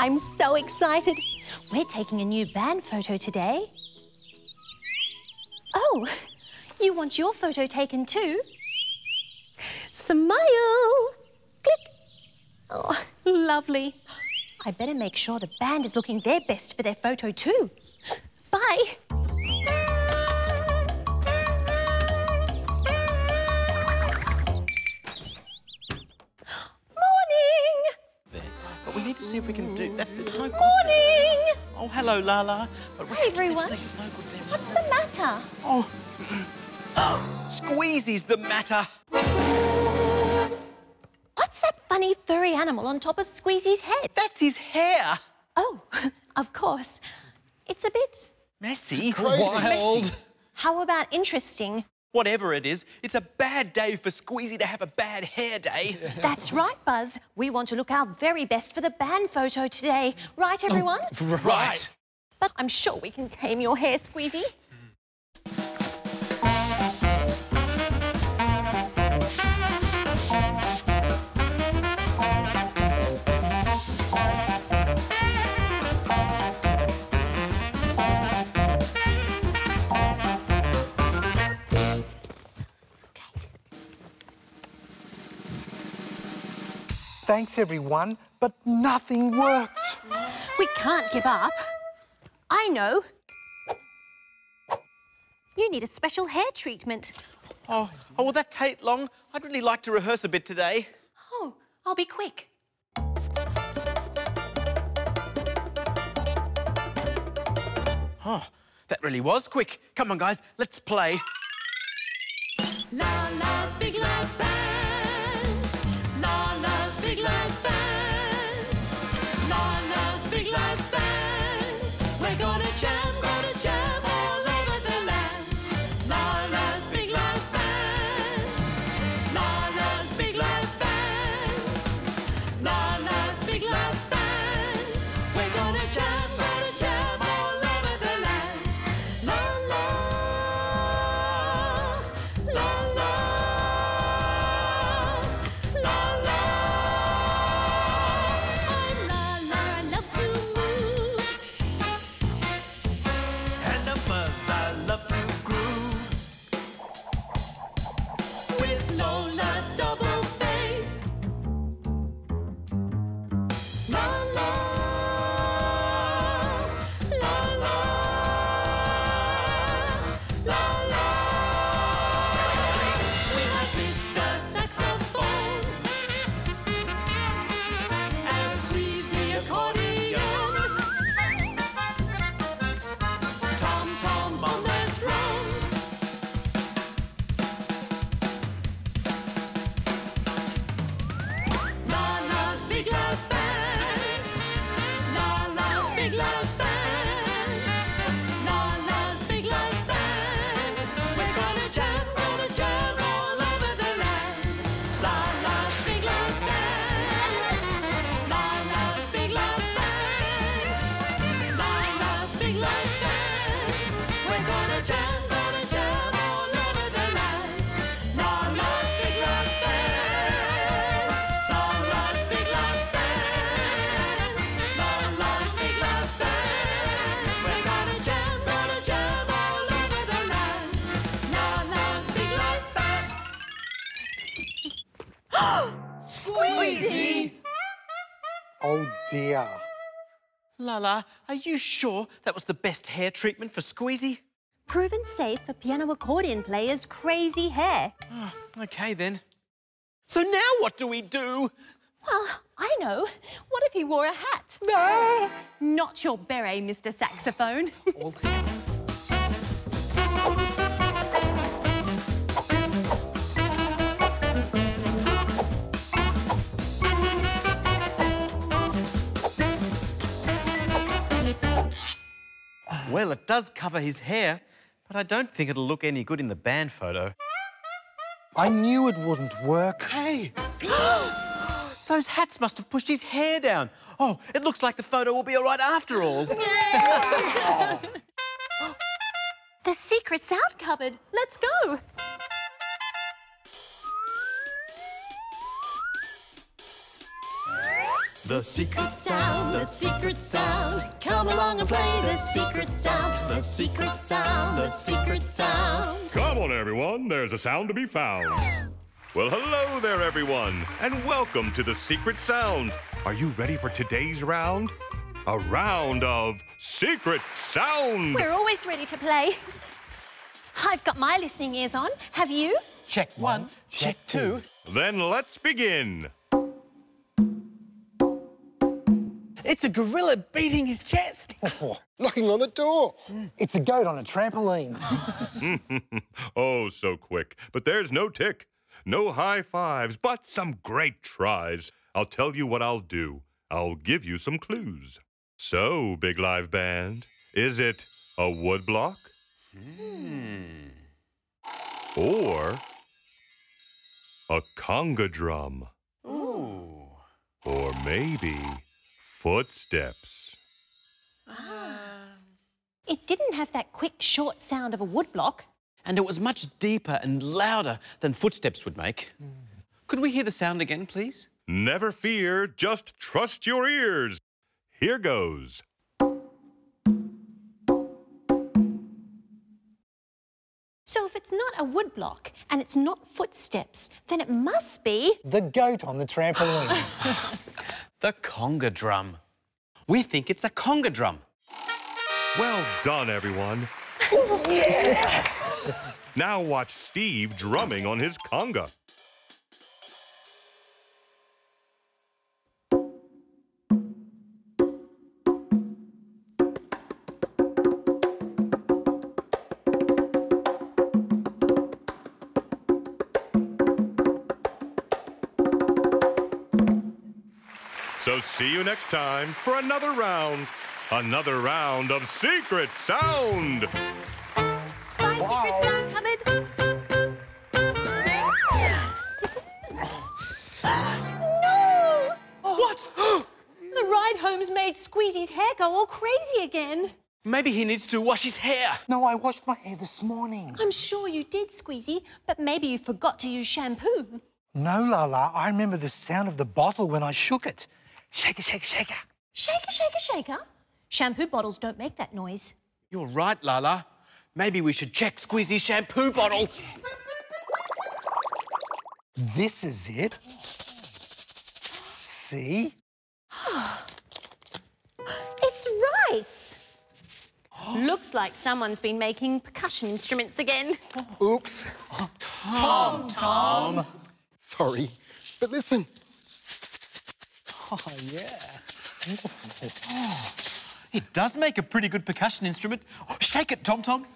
I'm so excited. We're taking a new band photo today. Oh, you want your photo taken too? Smile! Click! Oh, lovely. I better make sure the band is looking their best for their photo too. Bye! See if we can do. That's it's no good. Morning! Oh, hello, Lah-Lah. But we Hey, everyone. definitely- no good there. What's the matter? Oh. Squeezy's the matter. What's that funny furry animal on top of Squeezy's head? That's his hair. Oh, of course. It's a bit. Messy. Wild. Messy. How about interesting? Whatever it is, it's a bad day for Squeezy to have a bad hair day. That's right, Buzz. We want to look our very best for the band photo today. Right, everyone? Right. But I'm sure we can tame your hair, Squeezy. Thanks, everyone, but nothing worked. We can't give up. I know. You need a special hair treatment. Oh, oh, will that take long? I'd really like to rehearse a bit today. Oh, I'll be quick. Oh, that really was quick. Come on, guys, let's play. Lah-Lah's Big Live Band. Big Live Band. Lah-Lah's Big Live Band. We're gonna jam, dear. Lah-Lah, are you sure that was the best hair treatment for Squeezy? Proven safe for piano accordion players' crazy hair. Ah, okay then. So now what do we do? Well, I know. What if he wore a hat? No! Not your beret, Mr. Saxophone. Well, it does cover his hair, but I don't think it'll look any good in the band photo. I knew it wouldn't work. Hey! Those hats must have pushed his hair down. Oh, it looks like the photo will be all right after all. the secret sound cupboard. Let's go. The secret sound, the secret sound. Come along and play the secret sound, the secret sound, the secret sound. Come on, everyone. There's a sound to be found. Well, hello there, everyone, and welcome to the Secret Sound. Are you ready for today's round? A round of Secret Sound. We're always ready to play. I've got my listening ears on. Have you? Check one, check two. Then let's begin. It's a gorilla beating his chest. Knocking on the door. It's a goat on a trampoline. Oh, so quick. But there's no tick, no high fives, but some great tries. I'll tell you what I'll do. I'll give you some clues. So, Big Live Band, is it a wood block? Hmm. Or a conga drum? Ooh. Or maybe footsteps? Ah. It didn't have that quick, short sound of a woodblock. And it was much deeper and louder than footsteps would make. Could we hear the sound again, please? Never fear, just trust your ears. Here goes. So if it's not a woodblock and it's not footsteps, then it must be. the goat on the trampoline. The conga drum. We think it's a conga drum. Well done, everyone. now watch Steve drumming on his conga. So see you next time for another round. Another round of Secret Sound. Bye, Secret Sound Cupboard. no! What? The ride home's made Squeezy's hair go all crazy again. Maybe he needs to wash his hair. no, I washed my hair this morning. I'm sure you did, Squeezy, but maybe you forgot to use shampoo. No, Lah-Lah, I remember the sound of the bottle when I shook it. Shaker, shaker, shaker. Shaker, shaker, shaker. Shampoo bottles don't make that noise. You're right, Lah-Lah. Maybe we should check Squeezy's shampoo bottle. This is it. See? It's rice. Looks like someone's been making percussion instruments again. Oops. Tom, Tom. Sorry. But listen. Oh, yeah. Oh, It does make a pretty good percussion instrument. Shake it, Tom Tom.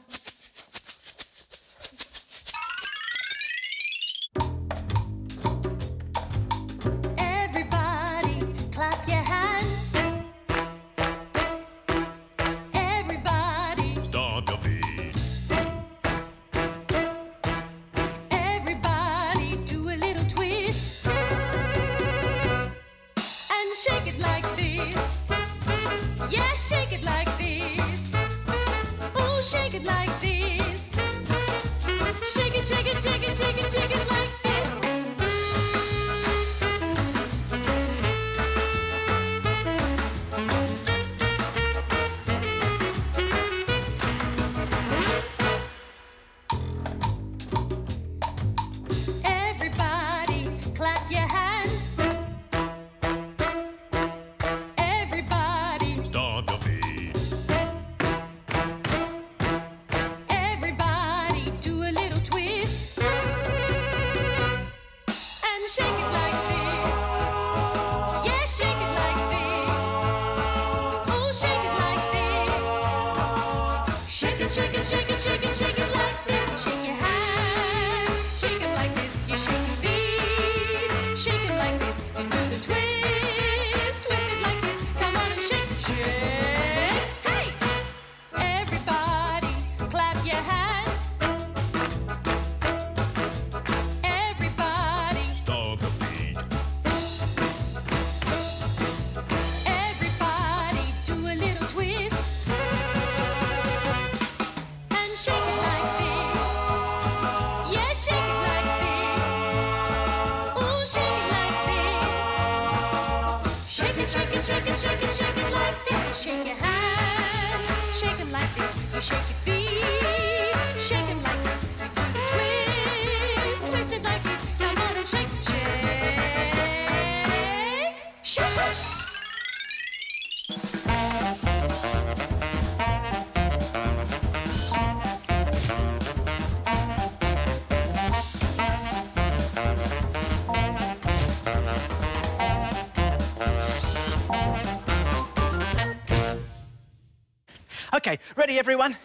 Okay, ready, everyone?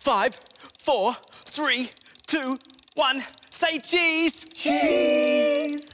Five, four, three, two, one. Say cheese. Cheese.